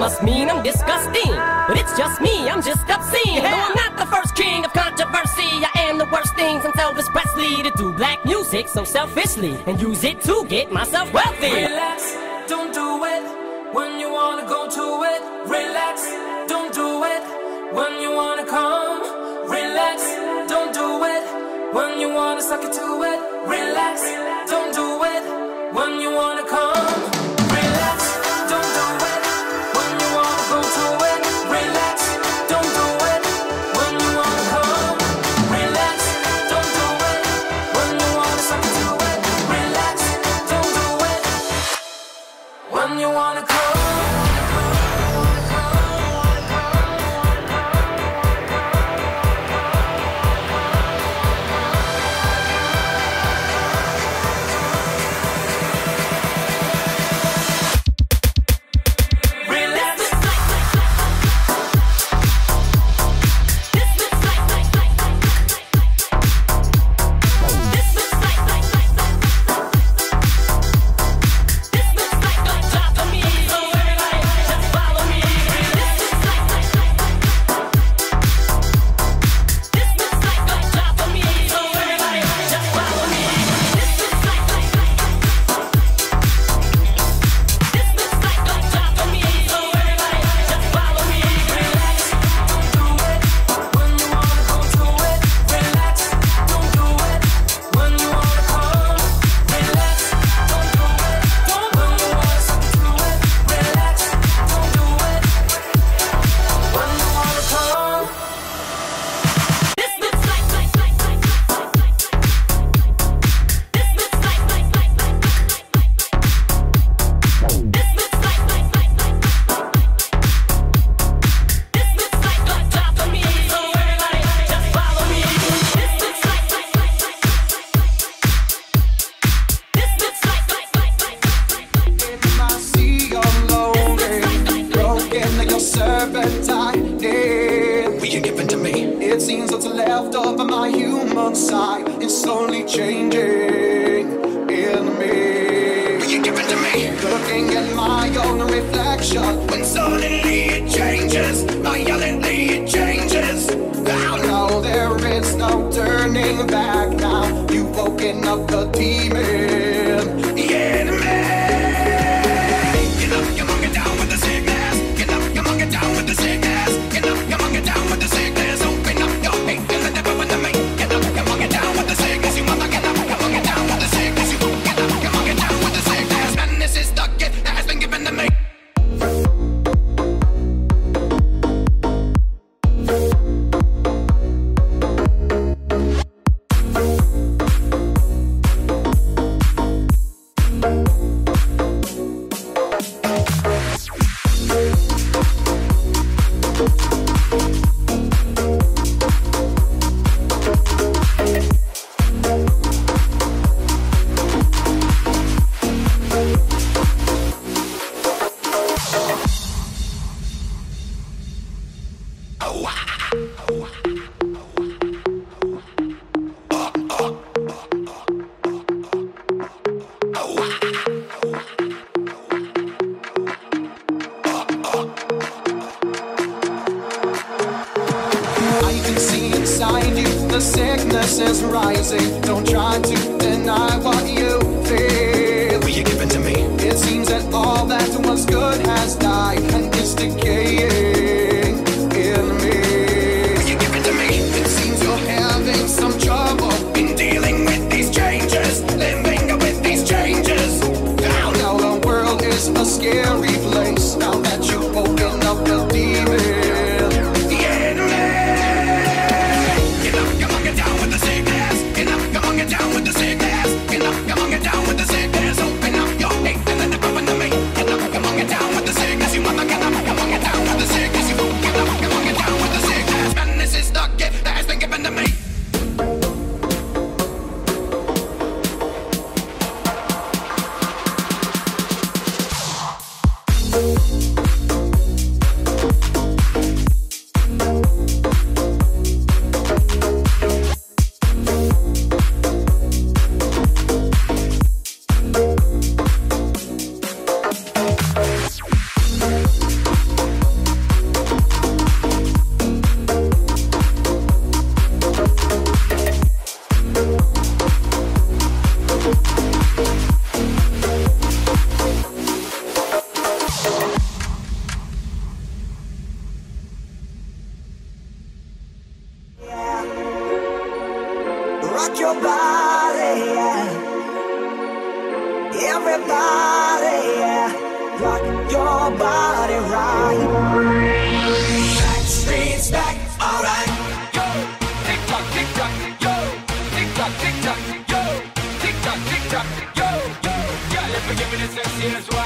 must mean I'm disgusting. But it's just me, I'm just obscene. Though I'm not the first king of controversy, I am the worst thing since Elvis Presley to do black music so selfishly and use it to get myself wealthy. Relax, don't do it when you wanna go to it. Relax, don't do it when you wanna come. Relax, don't do it when you wanna suck it to it. Relax, don't do it when you wanna come. Everybody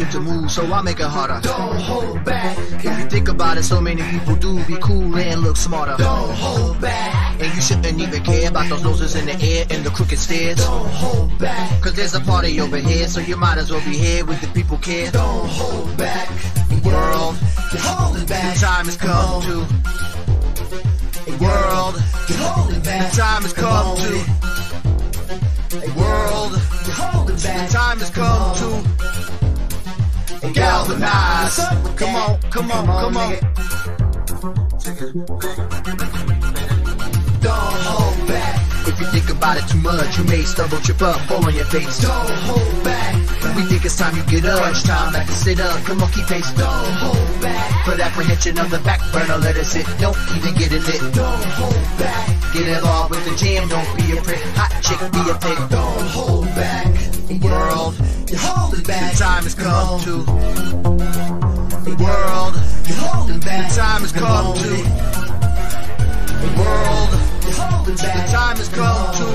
initiative to move, so I make it harder. Don't hold back. If you think about it, so many people do be cool and look smarter. Don't hold back. And you shouldn't even care about those noses in the air and the crooked stairs. Don't hold back. Cause there's a party over here, so you might as well be here with the people care. Don't hold back. World, You're holding the time has come to. World, You're holding the time has come to. World, You're holding the time has come to. Galvanize. Come on, come on, come on. Don't hold back. If you think about it too much, you may stumble, trip up, fall on your face. Don't hold back. We think it's time you get up. Crunch time, like to sit up. Come on, keep pace. Don't hold back. Put apprehension on the back burner, let it sit. Don't even get it lit. Don't hold back. Get involved with the jam, don't be a prick. Hot chick, be a pig. Don't hold back. World, You're holding back. the time has come to. The world, You're holding back. the time has come to. The world, You're holding the time has come to.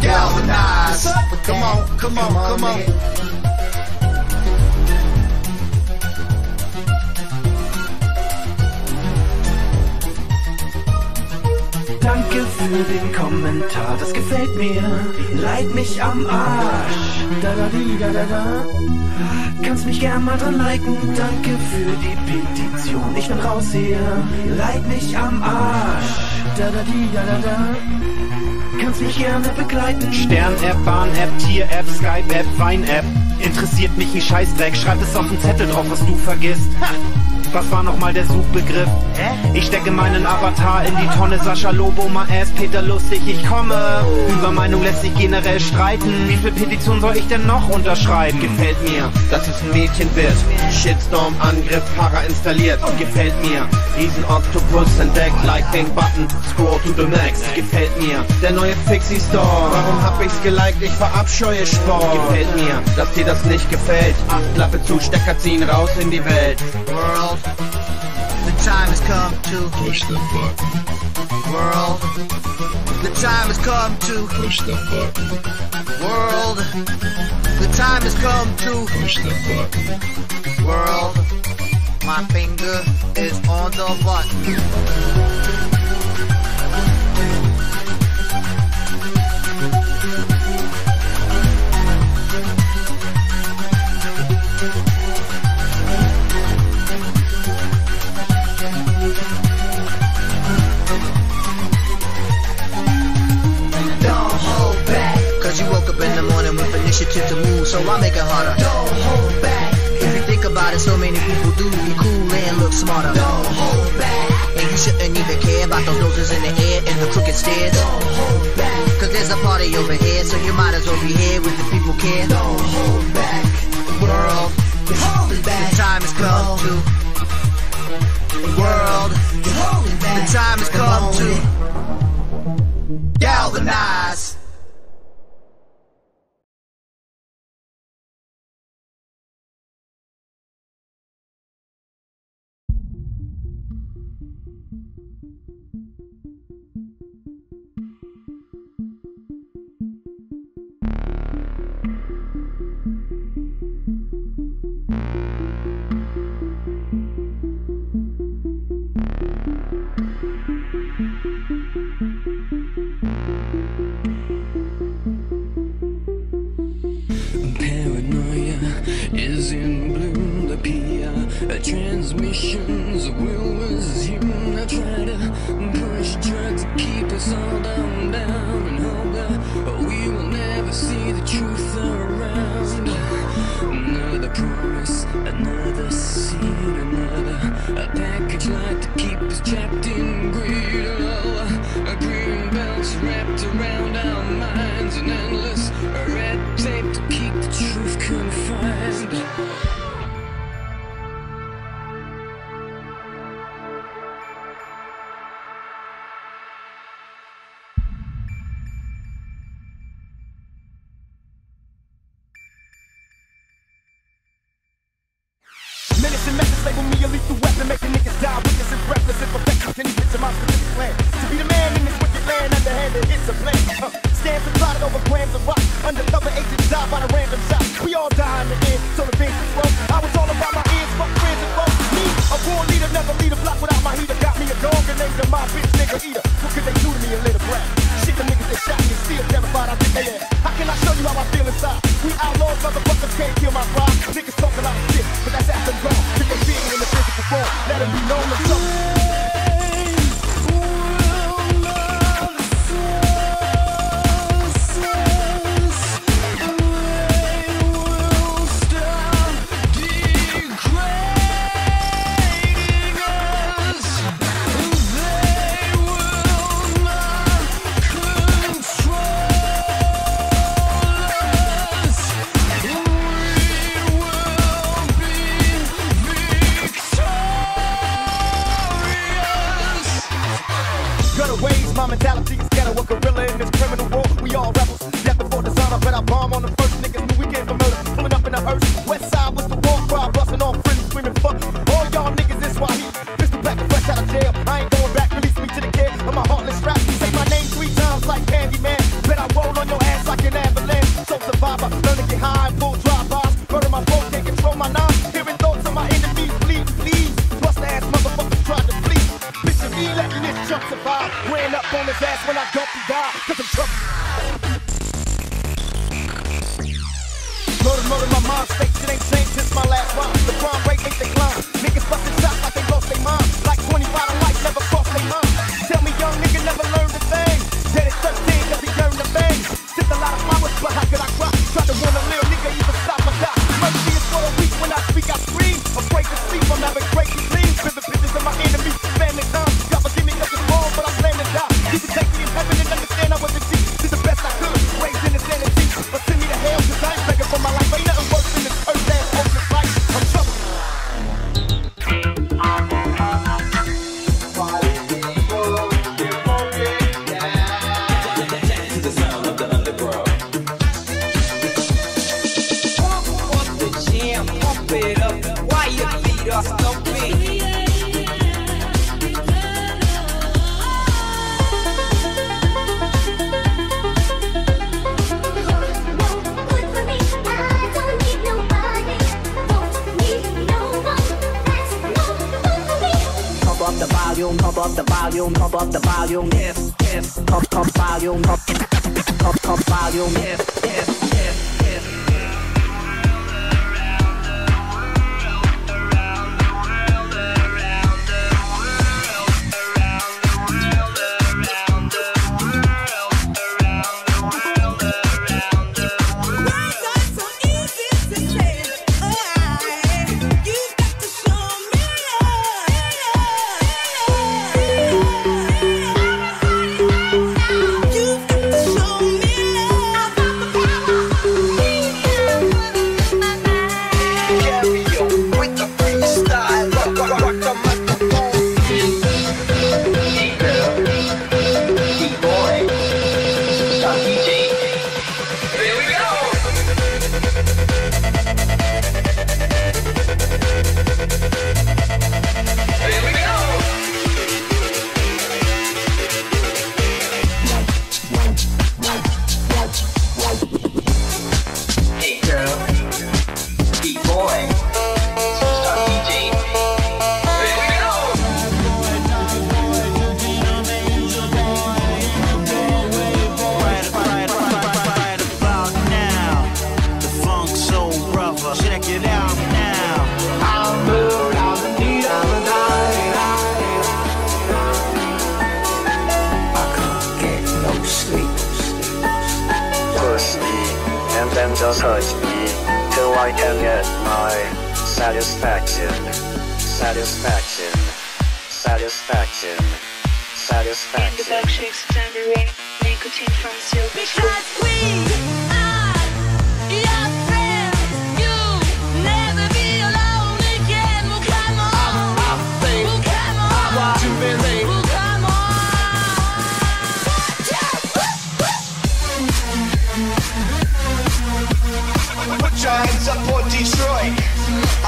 Galvanize. Come on, come on, come on. Danke für den Kommentar, das gefällt mir. Leid mich am Arsch. Da da di, da da da. Kannst mich gern mal dran liken. Danke für die Petition. Ich bin raus hier. Leid mich am Arsch. Da da di, da da da. Kannst mich gerne begleiten. Stern-App, Bahn-App, Tier-App, Skype-App, Wein-App. Interessiert mich ein Scheißdreck, schreib es auf den Zettel drauf, was du vergisst. Ha! Was war nochmal der Suchbegriff? Ich stecke meinen Avatar in die Tonne, Sascha Lobo, Maes, Peter Lustig, ich komme. Über Meinung lässt sich generell streiten. Wie viel Petition soll ich denn noch unterschreiben? Gefällt mir, dass es ein Mädchen wird. Shitstorm, Angriff, Para installiert. Gefällt mir, Riesen Octopus entdeckt. Like den Button, scroll to the next. Gefällt mir, der neue Fixie Store. Warum hab ich's geliked? Ich verabscheue Sport. Gefällt mir, dass dir das nicht gefällt. Acht Klappe zu, Stecker ziehen, raus in die Welt. World, the time has come to push the button. World, the time has come to push the button. World, the time has come to push the button. World, my finger is on the button. To move, so I make it harder. Don't hold back. If you think about it, so many people do. Be cool and look smarter. Don't hold back. And you shouldn't even care about those noses in the air and the crooked stairs. Don't hold back. Cause there's a party over here, so you might as well be here with the people care. Don't hold back. World, You're holding back. the time has come to. World, You're holding back. the time has come to. Galvanize. Like to keep his trapped bitch nigga eater.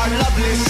Our lovely